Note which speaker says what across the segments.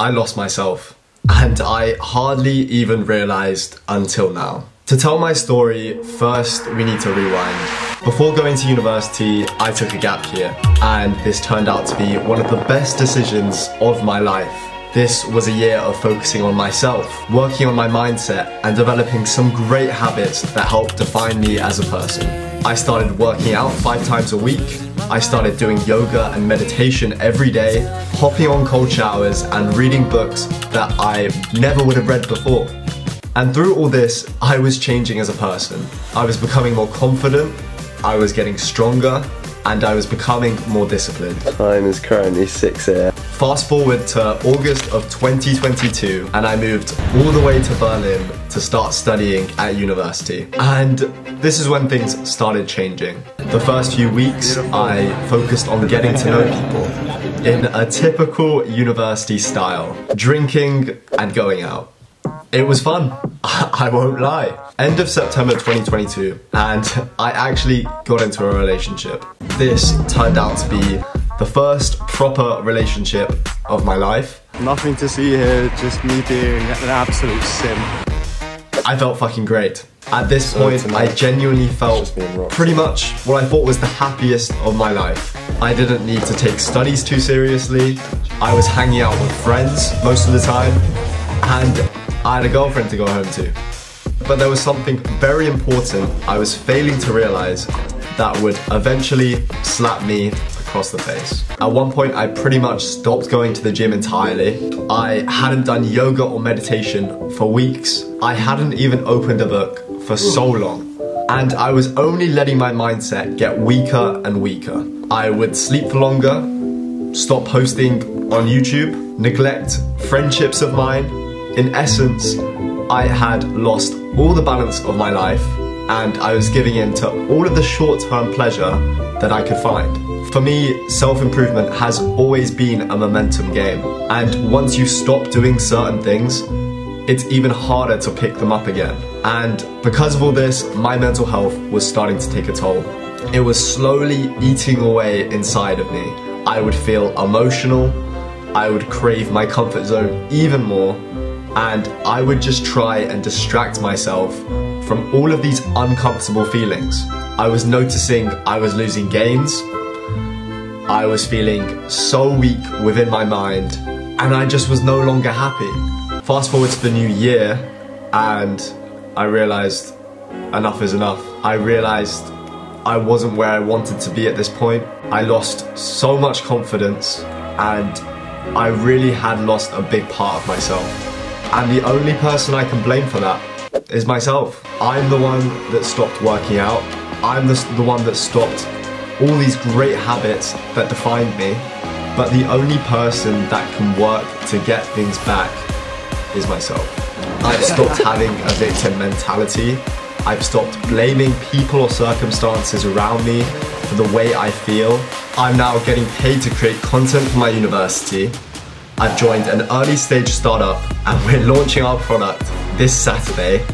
Speaker 1: I lost myself. And I hardly even realized until now. To tell my story, first we need to rewind. Before going to university, I took a gap year, and this turned out to be one of the best decisions of my life. This was a year of focusing on myself, working on my mindset, and developing some great habits that helped define me as a person. I started working out five times a week, I started doing yoga and meditation every day, hopping on cold showers, and reading books that I never would have read before. And through all this, I was changing as a person. I was becoming more confident, I was getting stronger, and I was becoming more disciplined.
Speaker 2: Time is currently 6 a.m.
Speaker 1: Fast forward to August of 2022, and I moved all the way to Berlin to start studying at university. And this is when things started changing. The first few weeks, I focused on getting to know people in a typical university style, drinking and going out. It was fun, I won't lie. End of September 2022, and I actually got into a relationship. This turned out to be the first proper relationship of my life.
Speaker 2: Nothing to see here, just me being an absolute sim.
Speaker 1: I felt fucking great. At this point, I genuinely felt pretty much what I thought was the happiest of my life. I didn't need to take studies too seriously. I was hanging out with friends most of the time. And I had a girlfriend to go home to. But there was something very important I was failing to realize that would eventually slap me across the face. At one point, I pretty much stopped going to the gym entirely. I hadn't done yoga or meditation for weeks. I hadn't even opened a book for so long. And I was only letting my mindset get weaker and weaker. I would sleep for longer, stop posting on YouTube, neglect friendships of mine, in essence, I had lost all the balance of my life and I was giving in to all of the short term pleasure that I could find. For me, self improvement has always been a momentum game, and once you stop doing certain things, it's even harder to pick them up again. And because of all this, my mental health was starting to take a toll. It was slowly eating away inside of me. I would feel emotional, I would crave my comfort zone even more, and I would just try and distract myself from all of these uncomfortable feelings. I was noticing I was losing gains, I was feeling so weak within my mind, and I just was no longer happy. Fast forward to the new year, and I realized enough is enough. I realized I wasn't where I wanted to be at this point. I lost so much confidence, and I really had lost a big part of myself. And the only person I can blame for that is myself. I'm the one that stopped working out. I'm the, the one that stopped all these great habits that defined me. But the only person that can work to get things back is myself. I've stopped having a victim mentality. I've stopped blaming people or circumstances around me for the way I feel. I'm now getting paid to create content for my university I've joined an early stage startup and we're launching our product this Saturday.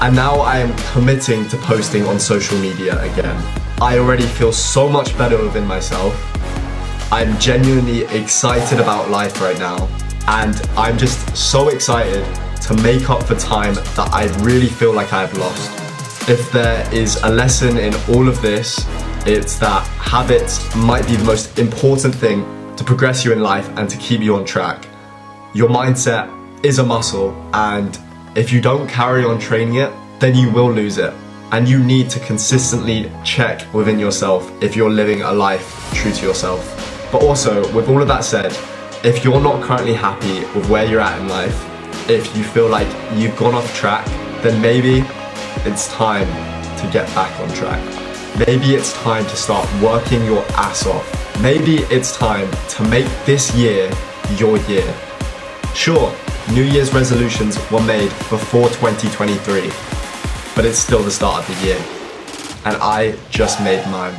Speaker 1: And now I am committing to posting on social media again. I already feel so much better within myself. I'm genuinely excited about life right now. And I'm just so excited to make up for time that I really feel like I've lost. If there is a lesson in all of this, it's that habits might be the most important thing to progress you in life and to keep you on track. Your mindset is a muscle, and if you don't carry on training it, then you will lose it. And you need to consistently check within yourself if you're living a life true to yourself. But also, with all of that said, if you're not currently happy with where you're at in life, if you feel like you've gone off track, then maybe it's time to get back on track. Maybe it's time to start working your ass off Maybe it's time to make this year your year. Sure, New Year's resolutions were made before 2023, but it's still the start of the year. And I just made mine.